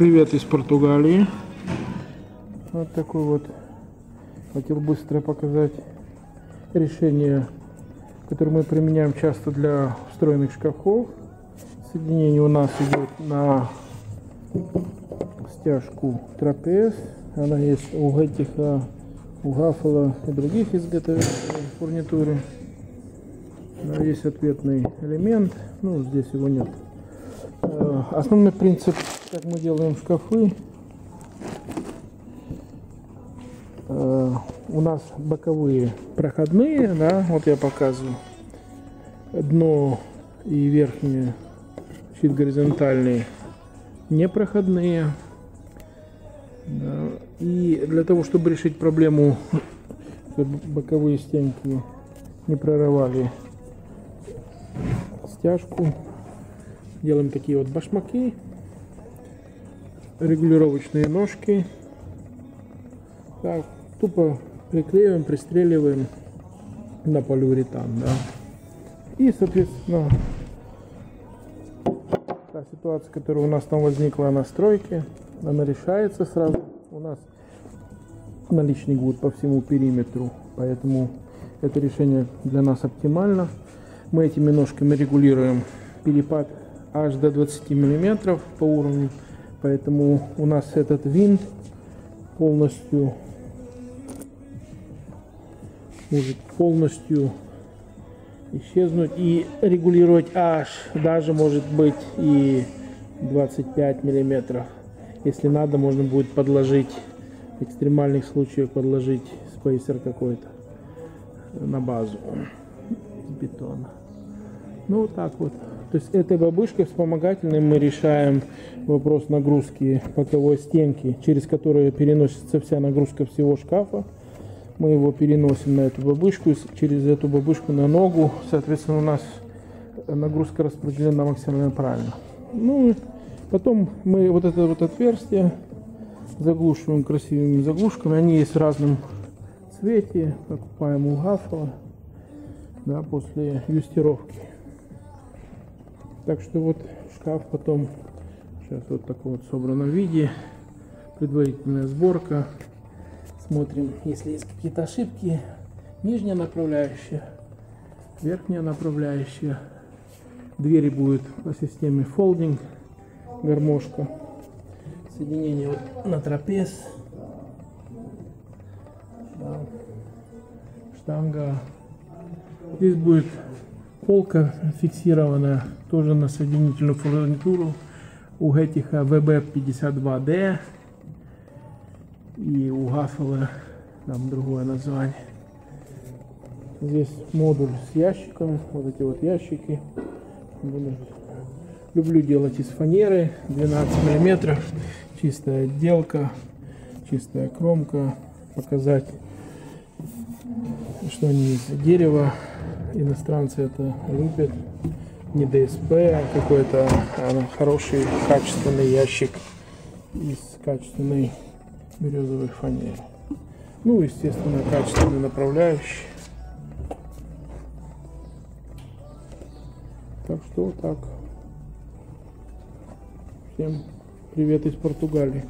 Привет из Португалии. Вот такой вот. Хотел быстро показать решение, которое мы применяем часто для встроенных шкафов. Соединение у нас идет на стяжку трапез. Она есть у Геттиха, у Гаффела и других изготовителей фурнитуры. Есть ответный элемент. Ну, здесь его нет. Э, основной принцип, как мы делаем шкафы, э, у нас боковые проходные, да, вот я показываю, дно и верхние щит горизонтальные непроходные. И для того, чтобы решить проблему, чтобы боковые стенки не прорывали стяжку, Делаем такие вот башмаки, регулировочные ножки. Так, тупо приклеиваем, пристреливаем на полиуретан, да. И, соответственно, та ситуация, которая у нас там возникла на стройке, она решается сразу. У нас наличник будет по всему периметру, поэтому это решение для нас оптимально. Мы этими ножками регулируем перепад аж до 20 миллиметров по уровню. Поэтому у нас этот винт полностью может полностью исчезнуть и регулировать аж даже может быть и 25 миллиметров. Если надо, можно будет подложить в экстремальных случаях подложить спейсер какой-то на базу из бетона. Ну вот так вот. То есть этой бабушкой вспомогательной мы решаем вопрос нагрузки боковой стенки, через которую переносится вся нагрузка всего шкафа. Мы его переносим на эту бабушку, через эту бабушку на ногу. Соответственно, у нас нагрузка распределена максимально правильно. Ну, потом мы вот это вот отверстие заглушиваем красивыми заглушками. Они есть в разном цвете. Покупаем у Гаффа да, после юстировки. Так что вот шкаф потом сейчас вот таком вот собранном виде. Предварительная сборка. Смотрим, если есть какие-то ошибки. Нижняя направляющая, верхняя направляющая. Двери будет по системе фолдинг, гармошка. Соединение вот на трапез. Штанга. Здесь будет полка фиксированная тоже на соединительную фурнитуру у Гетиха VB52D и у Гаффела там другое название. Здесь модуль с ящиком, вот эти вот ящики. Люблю делать из фанеры, 12 миллиметров, чистая отделка, чистая кромка, показать, что они из дерева, иностранцы это любят не ДСП, а какой-то а, хороший, качественный ящик из качественной березовой фанеры. Ну, естественно, качественный направляющий. Так что вот так. Всем привет из Португалии.